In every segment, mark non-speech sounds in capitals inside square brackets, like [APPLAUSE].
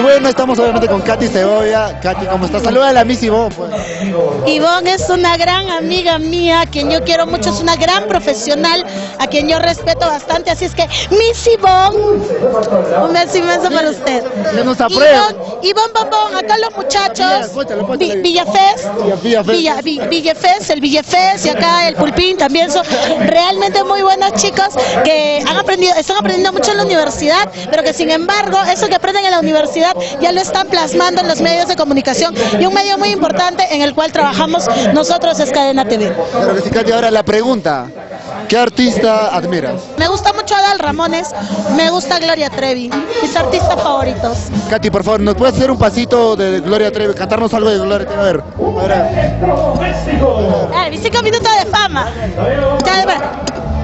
bueno, estamos obviamente con Katy Segovia. Katy, ¿cómo estás? Saluda a la Miss Ivonne. Pues. Ivonne es una gran amiga mía, a quien yo quiero mucho, es una gran profesional, a quien yo respeto bastante, así es que Miss Ivonne, un beso inmenso para usted. Se nos aprueba. Ivonne, Bombón, acá los muchachos. Vi- Villafés, Villa- Villafés. Villa- Vi- Villafés, el Villafés y acá el Pulpín también son realmente muy buenos chicos que han aprendido, están aprendiendo mucho en la universidad, pero que sin embargo eso que aprenden en la universidad ya lo están plasmando en los medios de comunicación y un medio muy importante en el cual trabajamos nosotros es Cadena TV. Claro que sí, Katy. Ahora la pregunta. ¿Qué artista admiras? Me gusta mucho Adal Ramones, me gusta Gloria Trevi, mis artistas favoritos. Katy, por favor, ¿nos puedes hacer un pasito de Gloria Trevi? Cantarnos algo de Gloria Trevi. A ver. Mis cinco minutos de fama. Ya,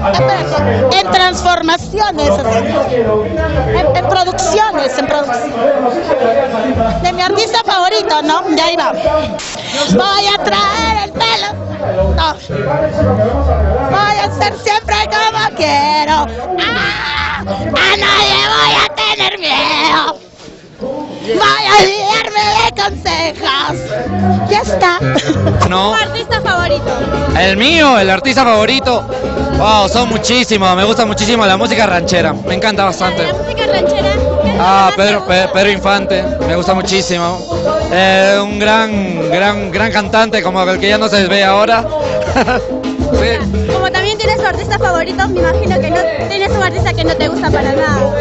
En transformaciones, en, producciones, en producciones. De mi artista favorito, ¿no? Ya ahí va. Voy a traer el pelo. Voy a ser siempre como quiero. ¡Ah! A nadie voy a tener miedo. Voy a olvidarme Ya está. [LAUGHS] No, artista favorito? el mío, el artista favorito. Wow, son muchísimos, me gusta muchísimo la música ranchera, me encanta bastante. música ranchera? Ah, Pedro, Pe- Pedro Infante, me gusta muchísimo. Eh, un gran, gran, gran cantante como el que ya no se ve ahora. [LAUGHS] Sí. Como también tienes tu artista favorito, me imagino que no tienes un artista que no te gusta para nada.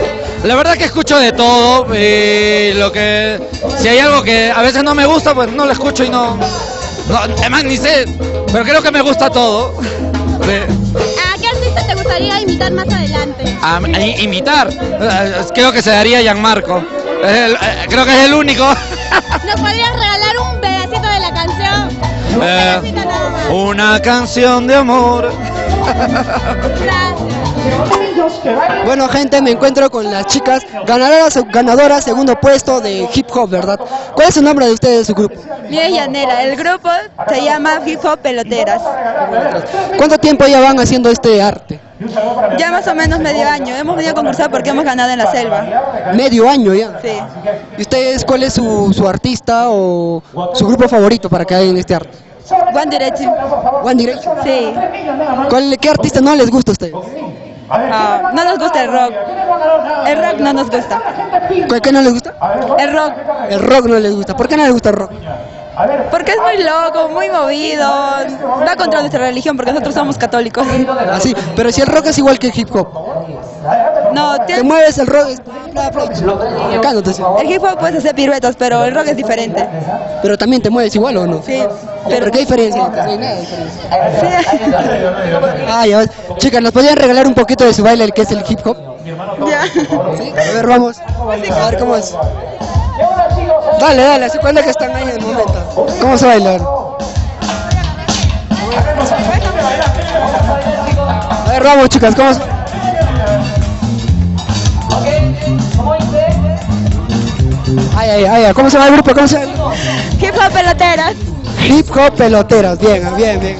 La verdad que escucho de todo y lo que si hay algo que a veces no me gusta, pues no lo escucho y no, no además ni sé, pero creo que me gusta todo. ¿A qué artista te gustaría imitar más adelante? A, imitar, eh, creo que se daría Gianmarco. El- eh, creo que es el único. ¿Nos podrías regalar un pedacito de la canción? Un Eh. Una canción de amor. Gracias. Bueno gente, me encuentro con las chicas ganadoras, ganadoras segundo puesto de hip hop, ¿verdad? ¿Cuál es el nombre de ustedes de su grupo? Mía Llanera, el grupo se llama Hip Hop Peloteras. ¿Cuánto tiempo ya van haciendo este arte? Ya más o menos medio año. Hemos venido a concursar porque hemos ganado en la selva. Medio año ya. Sí. ¿Y ustedes cuál es su, su artista o su grupo favorito para que hagan este arte? One Direction. One Direction. Sí. ¿Cuál, ¿Qué artista no les gusta a ustedes? Ah, no nos gusta el rock. El rock no nos gusta. ¿Cuál- ¿Qué no les gusta? El rock. El rock no les gusta. ¿Por qué no les gusta el rock? Porque es muy loco, muy movido. Va contra nuestra religión porque nosotros somos católicos. Así, pero si el rock es igual que el hip hop. No, Te mueves el rock, el hip hop puedes hacer piruetas, pero el rock es diferente. pero también te mueves igual o no? Sí. ¿Pero qué diferencia? No hay nada de diferencia. Sí. Ah, ya. Chicas, ¿nos podrían regalar un poquito de su baile, el que es el hip hop? Ya. ¿Sí? A ver, vamos. A ver cómo es. Dale, dale, así cuando que están ahí en el momento. ¿Cómo se baila? A ver, vamos, chicas, ¿cómo se... Ay, ¿cómo se llama el grupo? ¿Cómo se llama? Hip Hop Peloteras. Hip Hop Peloteras, bien, bien, bien.